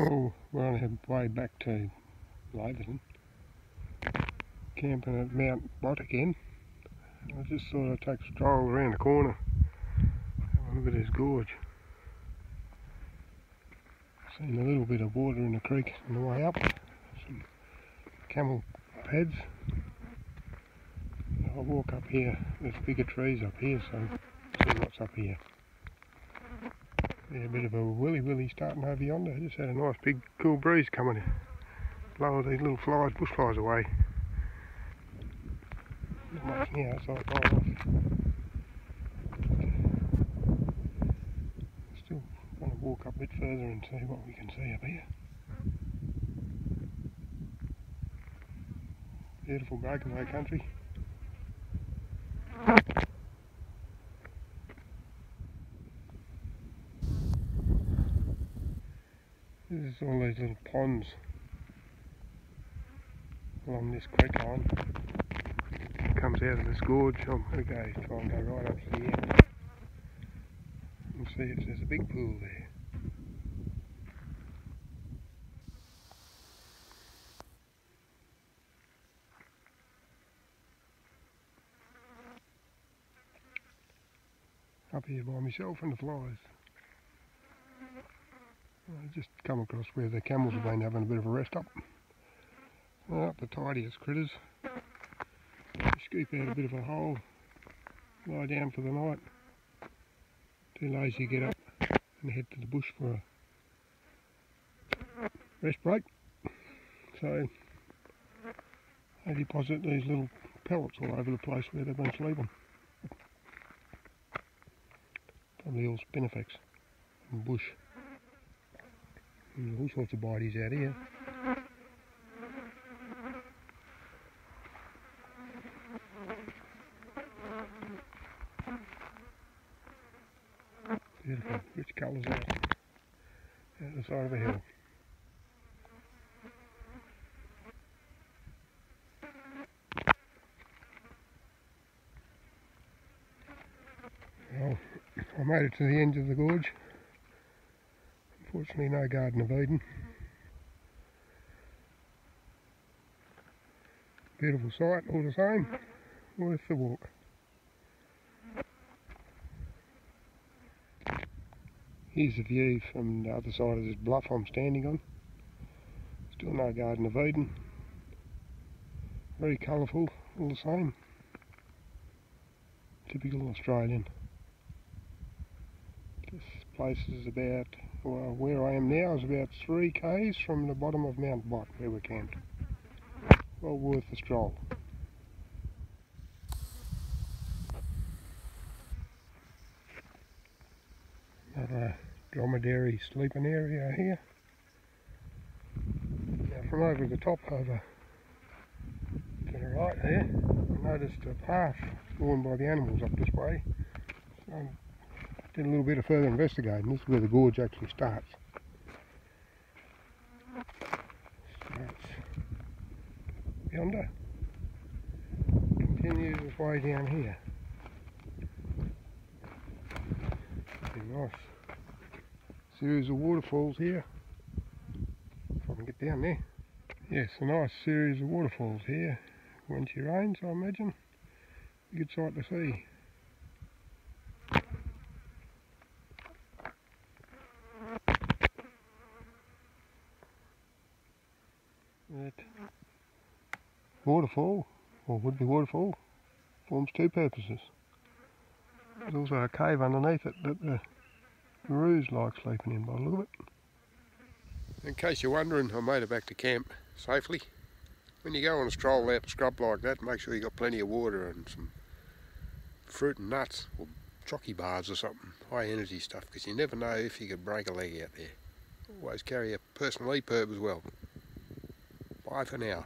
Oh, we're on our way back to Laverton. Camping at Mount Bott again. I just thought I'd take a stroll around the corner. Have look at this gorge. Seen a little bit of water in the creek on the way up. Some camel pads. I'll walk up here. There's bigger trees up here, so see what's up here. Yeah, a bit of a willy willy starting over yonder. Just had a nice big cool breeze coming in. Blow these little flies, bush flies away. Now, so. Still want to walk up a bit further and see what we can see up here. Beautiful breakaway country. This is all these little ponds along this creek line. It comes out of this gorge. I'm going to go try and go right up end and see if there's a big pool there. Up here by myself and the flies. I just come across where the camels have been having a bit of a rest up. Not the tidiest critters. Scoop out a bit of a hole, lie down for the night. Too lazy to get up and head to the bush for a rest break. So they deposit these little pellets all over the place where they've been sleeping. Probably all spinifex and bush. Mm, There's all sorts of bodies out here. Beautiful, rich colours out at the side of a hill. Well, I made it to the end of the gorge. Unfortunately no Garden of Eden. Beautiful sight all the same, worth the walk. Here's the view from the other side of this bluff I'm standing on. Still no Garden of Eden. Very colourful, all the same. Typical Australian. This place is about well, where I am now is about three k's from the bottom of Mount Bott where we're camped. Well worth the stroll. Another uh, dromedary sleeping area here. Now from over the top over to the right there, I noticed a path worn by the animals up this way. So did a little bit of further investigating. This is where the gorge actually starts. Starts yonder. Continues its way down here. Pretty nice. Series of waterfalls here. If I can get down there. Yes, a nice series of waterfalls here. When she rains, I imagine. Good sight to see. That waterfall, or would be waterfall, forms two purposes. There's also a cave underneath it that the maroos like sleeping in by the look of it. In case you're wondering, I made it back to camp safely. When you go on a stroll out scrub like that, make sure you've got plenty of water and some fruit and nuts, or chocky bars or something, high energy stuff, because you never know if you could break a leg out there. Always carry a personal EPIRB as well. Bye for now.